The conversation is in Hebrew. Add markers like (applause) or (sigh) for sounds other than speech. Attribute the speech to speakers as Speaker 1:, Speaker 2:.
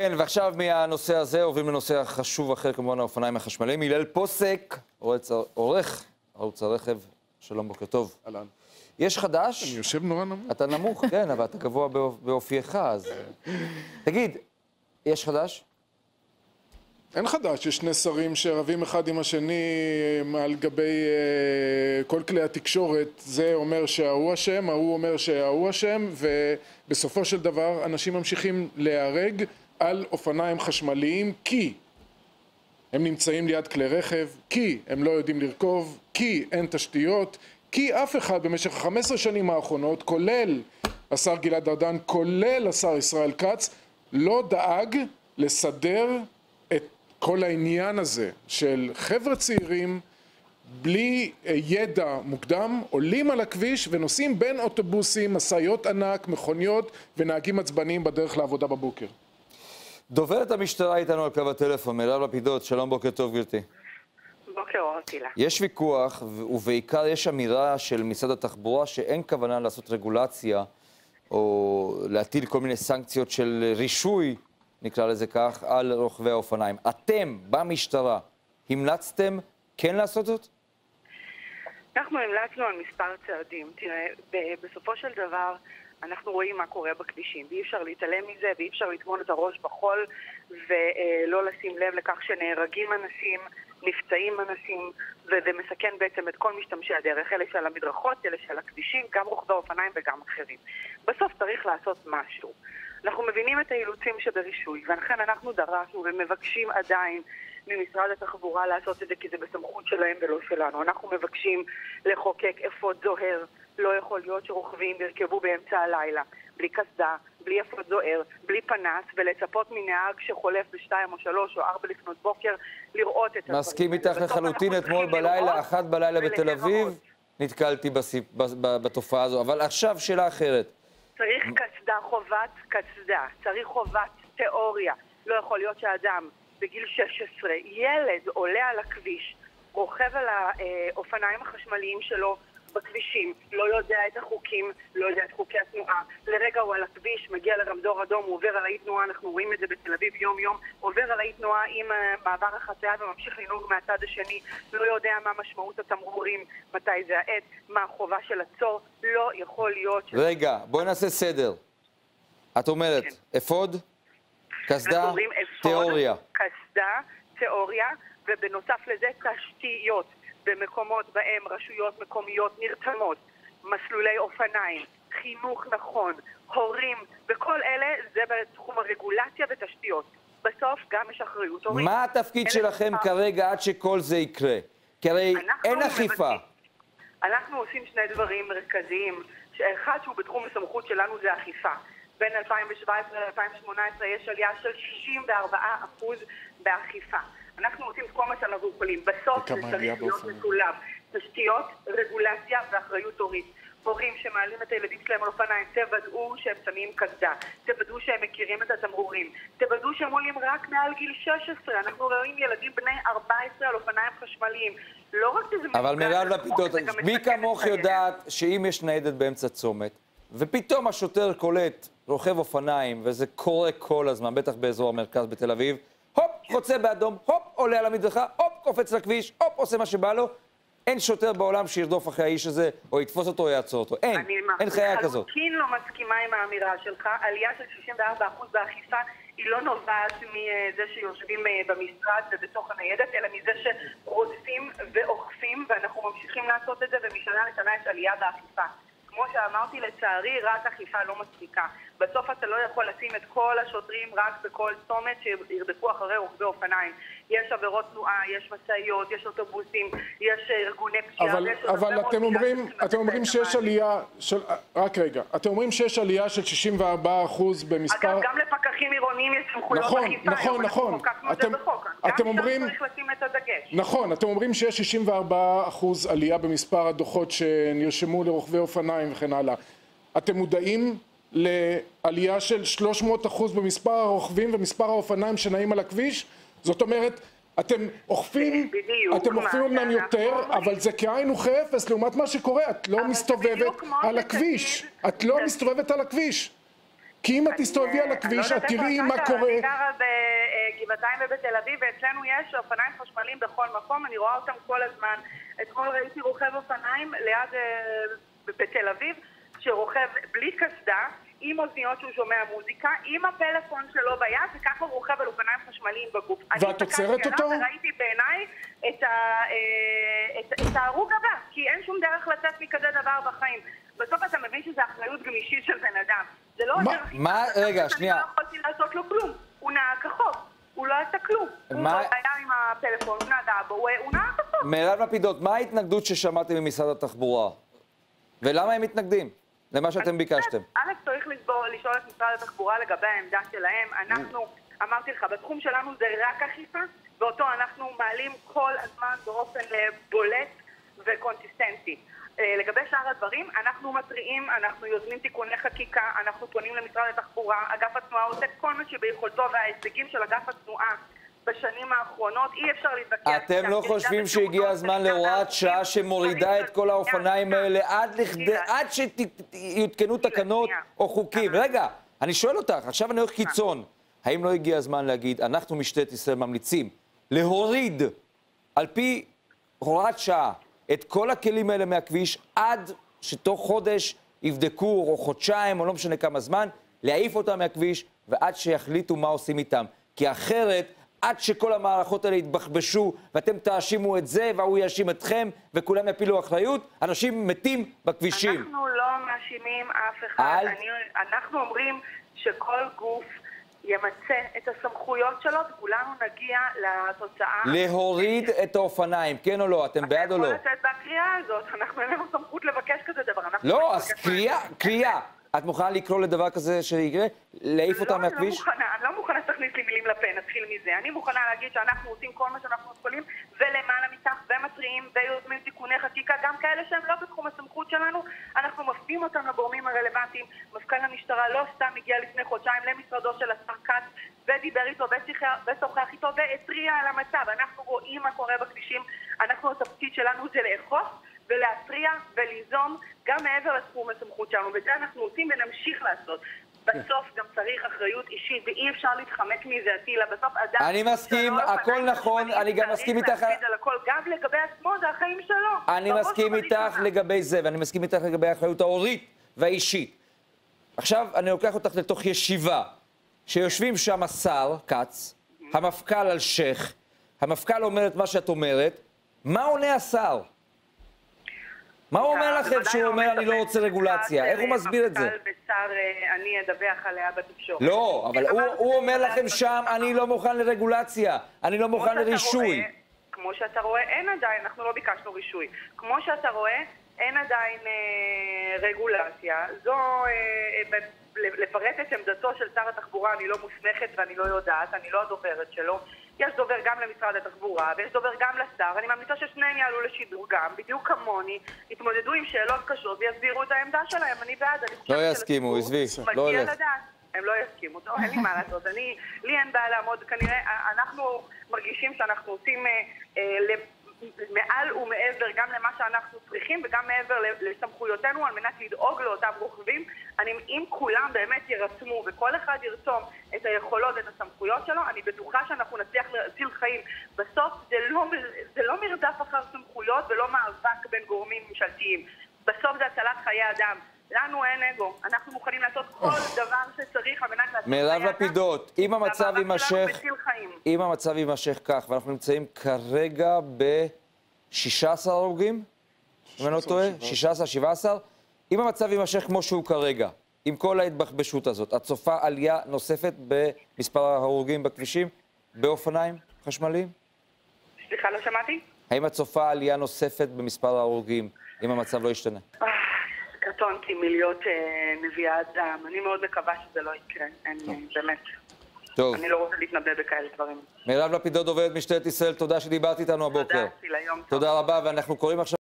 Speaker 1: כן, ועכשיו מהנושא הזה עוברים לנושא החשוב אחר, כמובן האופניים החשמליים. הלל פוסק, עורך ערוץ הרכב, שלום, בוקר טוב.
Speaker 2: אהלן.
Speaker 1: יש חדש?
Speaker 2: אני יושב נורא נמוך.
Speaker 1: אתה נמוך, (laughs) כן, אבל אתה גבוה באופייך, אז... תגיד, יש חדש?
Speaker 2: אין חדש, יש שני שרים שרבים אחד עם השני על גבי uh, כל כלי התקשורת, זה אומר שההוא אשם, ההוא אומר שההוא אשם, ובסופו של דבר אנשים ממשיכים להיהרג על אופניים חשמליים כי הם נמצאים ליד כלי רכב, כי הם לא יודעים לרכוב, כי אין תשתיות, כי אף אחד במשך 15 שנים האחרונות, כולל השר גלעד ארדן, כולל השר ישראל כץ, לא דאג לסדר את כל העניין הזה של חבר'ה צעירים בלי ידע מוקדם עולים על הכביש ונוסעים בין אוטובוסים, משאיות ענק, מכוניות ונהגים עצבניים בדרך לעבודה בבוקר.
Speaker 1: דוברת המשטרה איתנו על קו הטלפון, מירב לפידות, שלום, בוקר טוב גברתי.
Speaker 3: בוקר אור אטילה.
Speaker 1: יש ויכוח, ובעיקר יש אמירה של משרד התחבורה שאין כוונה לעשות רגולציה, או להטיל כל מיני סנקציות של רישוי, נקרא לזה כך, על רוכבי האופניים. אתם, במשטרה, המלצתם כן לעשות זאת?
Speaker 3: אנחנו המלצנו על מספר צעדים. תראה, בסופו של דבר... אנחנו רואים מה קורה בכבישים, ואי אפשר להתעלם מזה, ואי אפשר לטמון את הראש בחול ולא לשים לב לכך שנהרגים אנשים, נפצעים אנשים, וזה מסכן בעצם את כל משתמשי הדרך, אלה של המדרכות, אלה של הכבישים, גם רוכבי אופניים וגם אחרים. בסוף צריך לעשות משהו. אנחנו מבינים את האילוצים שברישוי, ולכן אנחנו דרשנו ומבקשים עדיין ממשרד התחבורה לעשות את זה כי זה בסמכות שלהם ולא שלנו. אנחנו מבקשים לחוקק אפוד זוהר לא יכול להיות שרוכבים ירכבו באמצע הלילה, בלי קסדה, בלי אפוד זוהר, בלי פנס, ולצפות מנהג שחולף בשתיים או שלוש או ארבע לפנות בוקר לראות את
Speaker 1: הדברים. מסכים איתך לחלוטין, אתמול בלילה, אחת בלילה בתל אביב, נתקלתי בתופעה הזו. אבל עכשיו שאלה אחרת.
Speaker 3: צריך קסדה, חובת קסדה, צריך חובת תיאוריה. לא יכול להיות שאדם בגיל 16, ילד עולה על הכביש, רוכב על האופניים החשמליים שלו, בכבישים, לא יודע את החוקים, לא יודע את חוקי התנועה. לרגע הוא על הכביש, מגיע לרמזור אדום, הוא עובר על האי תנועה, אנחנו רואים את זה בתל אביב יום-יום, עובר על האי תנועה עם uh, מעבר החצייה וממשיך לנהוג מהצד השני, לא יודע מה משמעות התמרורים, מתי זה העת, מה החובה של עצור, לא יכול להיות... ש...
Speaker 1: רגע, בואי נעשה סדר. את אומרת, כן. אפוד, קסדה, תיאוריה.
Speaker 3: קסדה, תיאוריה, ובנוסף לזה תשתיות. במקומות בהם רשויות מקומיות נרתמות, מסלולי אופניים, חינוך נכון, הורים, וכל אלה זה בתחום הרגולציה ותשתיות. בסוף גם יש אחריות הורית.
Speaker 1: מה התפקיד שלכם אחר... כרגע עד שכל זה יקרה? כי הרי אין אכיפה.
Speaker 3: אנחנו עושים שני דברים מרכזיים. אחד שהוא בתחום הסמכות שלנו זה אכיפה. בין 2017 ל-2018 יש עלייה של 64% באכיפה. אנחנו עושים שאנחנו יכולים. בסוף זה צריך להיות משולב. תשתיות, רגולציה ואחריות הורית. הורים שמעלים את הילדים שלהם על אופניים, תוודאו שהם שמים קסדה, תוודאו שהם מכירים את התמרורים, תוודאו שהם עולים רק מעל גיל 16, אנחנו רואים ילדים בני 14 על אופניים חשמליים. לא רק שזה...
Speaker 1: אבל מירב לפיתות, מי כמוך יודעת שאם יש ניידת באמצע צומת, ופתאום השוטר קולט רוכב אופניים, וזה קורה כל הזמן, בטח באזור המרכז בתל אביב, הופ, חוצה באדום, הופ, עולה על המדרכה, הופ, קופץ לכביש, הופ, עושה מה שבא לו. אין שוטר בעולם שירדוף אחרי האיש הזה, או יתפוס אותו או יעצור אותו. אין, אין חיה כזאת.
Speaker 3: אני לחלוטין לא מסכימה עם האמירה שלך. עלייה של 64% באכיפה היא לא נובעת מזה שיושבים אה, במשרד ובתוך הניידת, אלא מזה שרודפים ואוכפים, ואנחנו ממשיכים לעשות את זה, ומשנה לשנה יש עלייה באכיפה. כמו שאמרתי, לצערי, רק אכיפה לא מספיקה. בסוף אתה לא יכול לשים את כל השוטרים רק בכל צומת שירדפו אחרי רוכבי אופניים. יש עבירות תנועה, יש משאיות, יש אוטובוסים, יש ארגוני פשיעה.
Speaker 2: אבל, אבל אתם אומרים, אתם אומרים שיש עלייה של... רק רגע. אתם אומרים שיש עלייה של 64 אחוז במספר...
Speaker 3: אגב, גם לפקחים עירוניים יש סמכויות
Speaker 2: נכון, אכיפה. נכון, נכון, נכון. אתם, אתם אומרים...
Speaker 3: צריך לשים את הדגש.
Speaker 2: נכון, אתם אומרים שיש 64 אחוז עלייה במספר הדוחות שנרשמו לרוכבי אופניים וכן הלאה. אתם מודעים לעלייה של 300 אחוז במספר הרוכבים ומספר האופניים שנעים על הכביש? זאת אומרת, אתם אוכפים, אתם אוכפים אמנם יותר, אבל זה כאין וכאפס לעומת מה שקורה, את לא מסתובבת על הכביש, את לא מסתובבת על הכביש. כי אם את תסתובבי
Speaker 3: אה,
Speaker 2: על הכביש,
Speaker 3: אני
Speaker 2: את
Speaker 3: לא יודעת
Speaker 2: תראי מה קורה.
Speaker 3: אני גרה בגבעתיים ובתל אביב, ואצלנו יש אופניים חשמליים בכל מקום, אני רואה אותם כל הזמן. אתמול ראיתי רוכב אופניים ליד, אה, בתל אביב, שרוכב בלי קסדה, עם אוזניות שהוא שומע מוזיקה, עם הפלאפון שלו ביד, וככה הוא רוכב על אופניים חשמליים בגוף. אני
Speaker 2: ואת עוצרת אותו?
Speaker 3: וראיתי בעיניי את, ה, אה, את, את ההרוג הבא, כי אין שום דרך לצאת מכזה דבר בחיים. בסוף אתה מבין שזו אחריות גמישית של בן אדם. זה לא
Speaker 2: מה-
Speaker 1: מה-. רגע,
Speaker 3: אני
Speaker 1: שנייה.
Speaker 3: לא יכולתי לעשות לו כלום. הוא נהג כחוק. הוא לא עשה כלום. הוא
Speaker 1: מה-
Speaker 3: לא היה עם הפלאפון, הוא נגע בו, הוא הוא נהג כחוק.
Speaker 1: מירב לפידות, מה ההתנגדות ששמעתם ממשרד התחבורה? ולמה הם מתנגדים למה שאתם ביקשתם?
Speaker 3: א', צריך לסבור, לשאול את משרד התחבורה לגבי העמדה שלהם. אנחנו, אמרתי לך, בתחום שלנו זה רק אכיפה, ואותו אנחנו מעלים כל הזמן באופן אה, בולט וקונסיסטנטי. אה, לגבי שאר הדברים, אנחנו מתריעים, אנחנו יוזמים תיקוני חקיקה, אנחנו פונים למשרד התחבורה, אגף התנועה עושה כל מה שביכולתו, וההישגים של אגף התנועה בשנים האחרונות, אי אפשר להתווכח.
Speaker 1: אתם לא. חושבים שהגיע
Speaker 3: בתאונות,
Speaker 1: הזמן להוראת שעה שמורידה את כל האופניים האלה עד שיותקנו תקנות. או חוקים? רגע, אני שואל אותך, עכשיו אני הולך קיצון. האם לא הגיע הזמן להגיד, אנחנו משטרת ישראל ממליצים להוריד על פי הוראת שעה את כל הכלים האלה מהכביש עד שתוך חודש יבדקו, או חודשיים, או לא משנה כמה זמן, להעיף אותם מהכביש, ועד שיחליטו מה עושים איתם. כי אחרת, עד שכל המערכות האלה יתבחבשו, ואתם תאשימו את זה, וההוא יאשים אתכם, וכולם יפילו אחריות, אנשים מתים בכבישים.
Speaker 3: אנחנו לא מאשימים אף אחד. אני, אנחנו אומרים שכל גוף ימצה את הסמכויות שלו, וכולנו נגיע לתוצאה.
Speaker 1: להוריד את האופניים, כן או לא? אתם בעד או לא?
Speaker 3: אתה יכול לצאת בקריאה הזאת, אנחנו אין לנו סמכות לבקש כזה דבר.
Speaker 1: לא, אז קריאה, קריאה. את מוכנה לקרוא לדבר כזה שיקרה? להעיף
Speaker 3: לא,
Speaker 1: אותם
Speaker 3: לא
Speaker 1: מהכביש?
Speaker 3: מוכנה, אני לא מוכנה מזה. אני מוכנה להגיד שאנחנו עושים כל מה שאנחנו יכולים, ולמעלה מכך, ומתריעים, ויוזמים תיקוני חקיקה, גם כאלה שהם לא בתחום הסמכות שלנו, אנחנו מפנים אותם לגורמים הרלוונטיים. מפכ"ל המשטרה לא סתם הגיע לפני חודשיים למשרדו של השר כץ, ודיבר איתו, ושוחח איתו, והתריע על המצב. אנחנו רואים מה קורה בכבישים, אנחנו, התפקיד שלנו זה לאכוף. ולהתריע וליזום גם מעבר לתחום הסמכות שלנו, ואת זה אנחנו עושים ונמשיך לעשות. בסוף גם צריך אחריות אישית, ואי אפשר להתחמק מזה, אטילה. בסוף אדם...
Speaker 1: אני מסכים, הכל נכון, אני גם מסכים
Speaker 3: צריך
Speaker 1: איתך-
Speaker 3: להקפיד על הכל, גם לגבי עצמו, זה החיים שלו.
Speaker 1: אני מסכים. איתך לגבי זה, ואני מסכים איתך לגבי האחריות ההורית והאישית. עכשיו, אני לוקח אותך לתוך ישיבה, שיושבים שם השר, כץ, המפכ"ל אלשיך, המפכ"ל אומר את מה שאת אומרת, מה עונה השר? מה הוא אומר לכם שהוא אומר, אני לא רוצה רגולציה?
Speaker 3: שצה"ל,
Speaker 1: איך הוא מסביר את זה?
Speaker 3: מפכ"ל בשר, אה, אני אדווח עליה בתקשורת.
Speaker 1: לא, אבל הוא- אומר לכם שם, אני לא מוכן לרגולציה, אני לא מוכן לרישוי.
Speaker 3: כמו שאתה רואה, אין עדיין, אנחנו לא ביקשנו רישוי. כמו שאתה רואה, אין עדיין אה, רגולציה. זו, אה, ב- לפרט את עמדתו של שר התחבורה, אני לא מוסמכת ואני לא יודעת, אני לא הדוברת שלו. יש דובר גם למשרד התחבורה, ויש דובר גם לשר. אני ממליצה ששניהם יעלו לשידור גם, בדיוק כמוני, יתמודדו עם שאלות קשות ויסבירו את העמדה שלהם. אני בעד, אני חושבת
Speaker 1: לא יסכימו, עזבי, לא הולך.
Speaker 3: הם לא יסכימו, טוב, אין לי מה לעשות. אני, לי אין בעיה לעמוד, כנראה, אנחנו מרגישים שאנחנו עושים אה, אה, מעל ומעבר גם למה שאנחנו צריכים וגם מעבר לסמכויותינו על מנת לדאוג לאותם רוכבים. אני, אם כולם באמת יירתמו וכל אחד ירתום את היכולות ואת הסמכויות שלו, אני בטוחה שאנחנו נצליח להציל חיים. בסוף זה לא, זה לא מרדף אחר סמכויות ולא מאבק בין גורמים ממשלתיים. בסוף זה הצלת חיי אדם. לנו אין אגו, אנחנו מוכנים לעשות כל דבר שצריך על מנת לעשות
Speaker 1: מירב
Speaker 3: חיי אדם.
Speaker 1: לפידות, אם המצב יימשך. אם המצב יימשך כך, ואנחנו נמצאים כרגע ב-16 הרוגים, אם אני לא טועה, 16, 17, אם המצב יימשך כמו שהוא כרגע, עם כל ההתבחבשות הזאת, את צופה עלייה נוספת במספר ההרוגים בכבישים באופניים חשמליים?
Speaker 3: סליחה, לא שמעתי?
Speaker 1: האם את צופה עלייה נוספת במספר ההרוגים, אם המצב לא ישתנה?
Speaker 3: אה, קטונתי מלהיות אה, נביאת דם. אני מאוד מקווה שזה לא יקרה. אין, באמת.
Speaker 1: טוב,
Speaker 3: אני לא רוצה להתנבא בכאלה דברים.
Speaker 1: מירב לפידות, דוברת משטרת ישראל, תודה שדיברת איתנו הבוקר.
Speaker 3: תודה, צילה, יום טוב.
Speaker 1: תודה רבה, ואנחנו קוראים עכשיו...